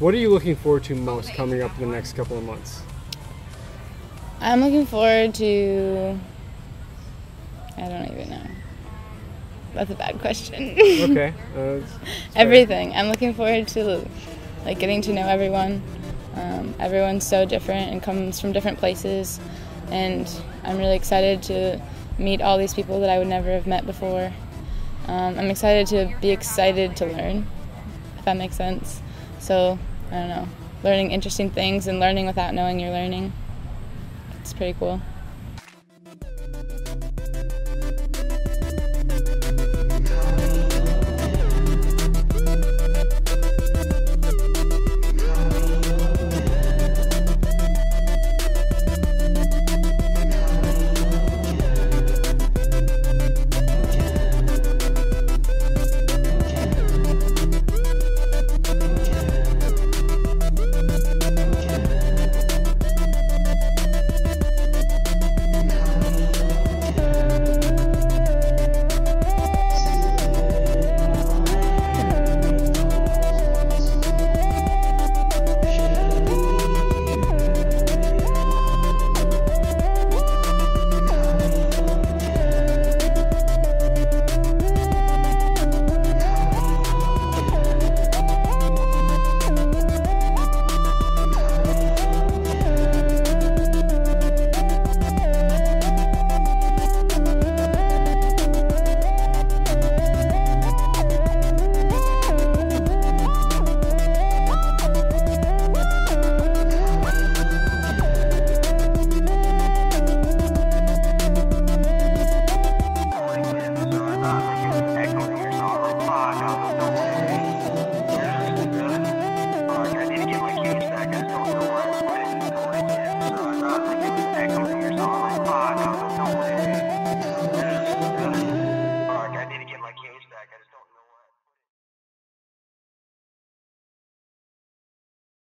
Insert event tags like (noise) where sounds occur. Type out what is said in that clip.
What are you looking forward to most coming up in the next couple of months? I'm looking forward to. I don't even know. That's a bad question. (laughs) Okay. Uh, (laughs) it's- it's fair. Everything. I'm looking forward to like getting to know everyone. Um, everyone's so different and comes from different places, and I'm really excited to meet all these people that I would never have met before. Um, I'm excited to be excited to learn, if that makes sense. So I don't know, learning interesting things and learning without knowing you're learning. It's pretty cool. Thank you.